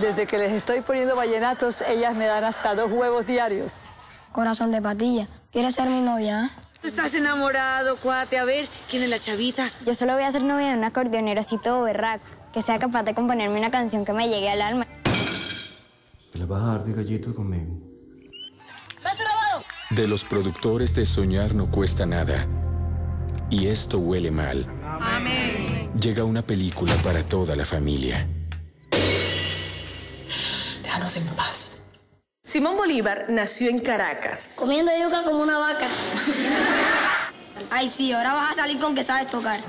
Desde que les estoy poniendo vallenatos, ellas me dan hasta dos huevos diarios. Corazón de patilla, ¿quieres ser mi novia? eh? Estás enamorado, cuate. A ver, ¿quién es la chavita? Yo solo voy a ser novia de un acordeonero así todo berraco, que sea capaz de componerme una canción que me llegue al alma. ¿Te la vas a dar de gallito conmigo? De los productores de Soñar no cuesta nada. Y esto huele mal. Llega una película para toda la familia. Déjanos en paz. Simón Bolívar nació en Caracas. Comiendo yuca como una vaca. Ay, sí, ahora vas a salir con que sabes tocar.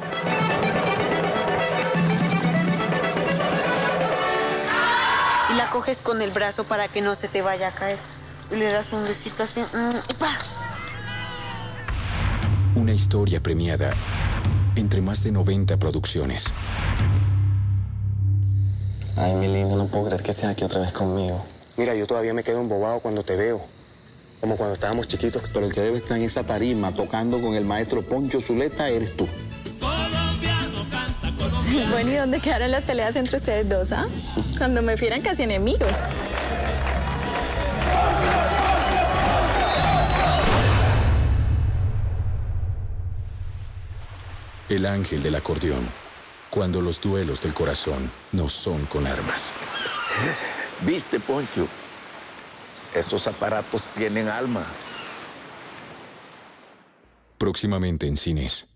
Y la coges con el brazo para que no se te vaya a caer. Y le das un besito así. mm, y pa. Una historia premiada entre más de 90 producciones. Ay, mi lindo, no puedo creer que estés aquí otra vez conmigo. Mira, yo todavía me quedo embobado cuando te veo. Como cuando estábamos chiquitos. Pero el que debe estar en esa tarima tocando con el maestro Poncho Zuleta eres tú. Bueno, ¿y dónde quedaron las peleas entre ustedes dos, ah? Cuando me fieran casi enemigos. El ángel del acordeón. Cuando los duelos del corazón no son con armas. ¿Viste, Poncho? Esos aparatos tienen alma. Próximamente en cines.